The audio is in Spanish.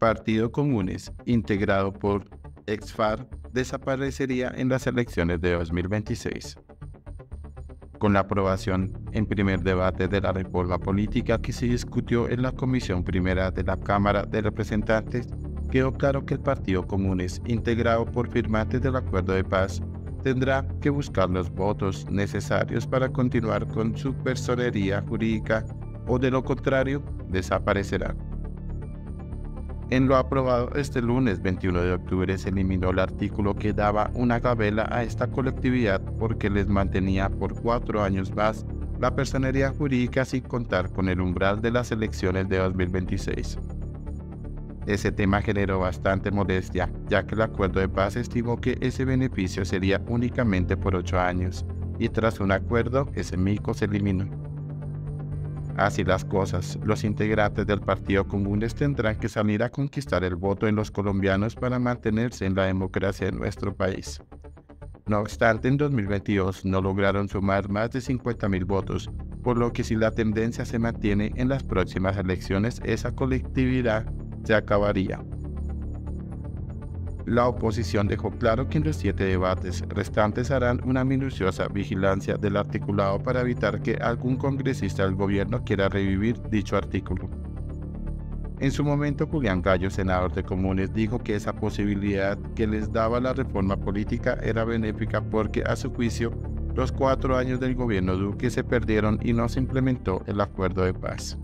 Partido Comunes, integrado por ex-FARC, desaparecería en las elecciones de 2026. Con la aprobación en primer debate de la reforma política que se discutió en la Comisión Primera de la Cámara de Representantes, quedó claro que el Partido Comunes, integrado por firmantes del Acuerdo de Paz, tendrá que buscar los votos necesarios para continuar con su personería jurídica o de lo contrario desaparecerá. En lo aprobado este lunes 21 de octubre se eliminó el artículo que daba una gabela a esta colectividad porque les mantenía por cuatro años más la personería jurídica sin contar con el umbral de las elecciones de 2026. Ese tema generó bastante molestia, ya que el acuerdo de paz estimó que ese beneficio sería únicamente por ocho años, y tras un acuerdo ese mico se eliminó. Así las cosas, los integrantes del Partido Comunes tendrán que salir a conquistar el voto en los colombianos para mantenerse en la democracia de nuestro país. No obstante, en 2022 no lograron sumar más de 50.000 votos, por lo que si la tendencia se mantiene en las próximas elecciones, esa colectividad se acabaría. La oposición dejó claro que en los siete debates restantes harán una minuciosa vigilancia del articulado para evitar que algún congresista del gobierno quiera revivir dicho artículo. En su momento, Julián Gallo, senador de Comunes, dijo que esa posibilidad que les daba la reforma política era benéfica porque, a su juicio, los cuatro años del gobierno Duque se perdieron y no se implementó el acuerdo de paz.